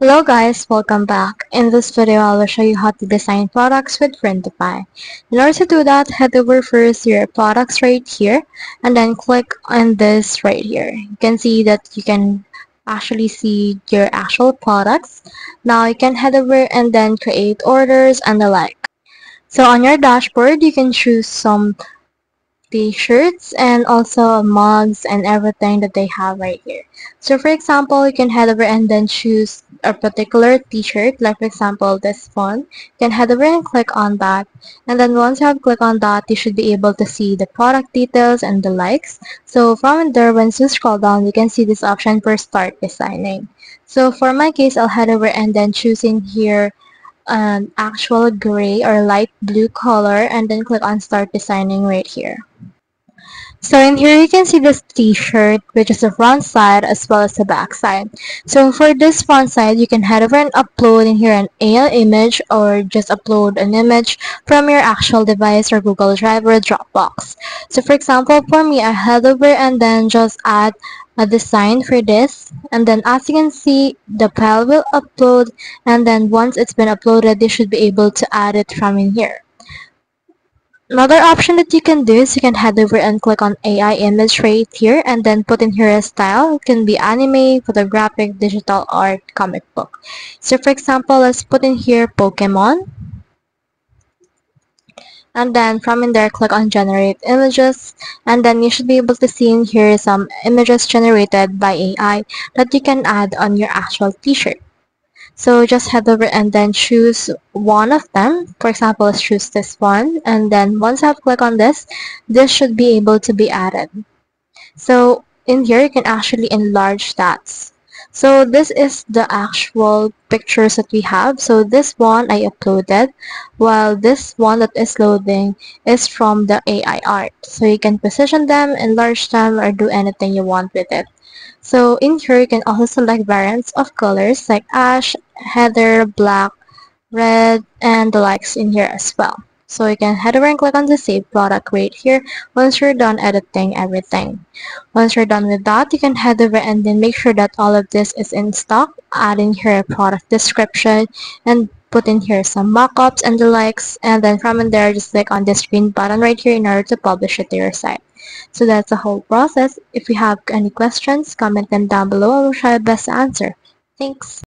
Hello guys, welcome back. In this video, I will show you how to design products with Printify. In order to do that, head over first your products right here and then click on this right here. You can see that you can actually see your actual products. Now you can head over and then create orders and the like. So on your dashboard, you can choose some t-shirts and also mugs and everything that they have right here. So for example, you can head over and then choose a particular t-shirt, like for example this one. You can head over and click on that. And then once you have clicked on that, you should be able to see the product details and the likes. So from there, once you scroll down, you can see this option for start designing. So for my case, I'll head over and then choose in here an actual gray or light blue color and then click on start designing right here. So in here you can see this t-shirt which is the front side as well as the back side. So for this front side you can head over and upload in here an AI image or just upload an image from your actual device or Google Drive or Dropbox. So for example for me I head over and then just add a design for this and then as you can see the file will upload and then once it's been uploaded you should be able to add it from in here. Another option that you can do is you can head over and click on AI image right here and then put in here a style. It can be anime, photographic, digital art, comic book. So for example, let's put in here Pokemon. And then from in there, click on generate images. And then you should be able to see in here some images generated by AI that you can add on your actual t-shirt. So just head over and then choose one of them. For example, let's choose this one. And then once I've clicked on this, this should be able to be added. So in here, you can actually enlarge that. So this is the actual pictures that we have. So this one I uploaded, while this one that is loading is from the AI art. So you can position them, enlarge them, or do anything you want with it. So in here, you can also select variants of colors like ash, heather, black, red, and the likes in here as well. So you can head over and click on the save product right here once you're done editing everything. Once you're done with that, you can head over and then make sure that all of this is in stock, add in here a product description, and put in here some mockups and the likes, and then from there, just click on this green button right here in order to publish it to your site. So that's the whole process. If you have any questions, comment them down below. I will try my best to answer. Thanks.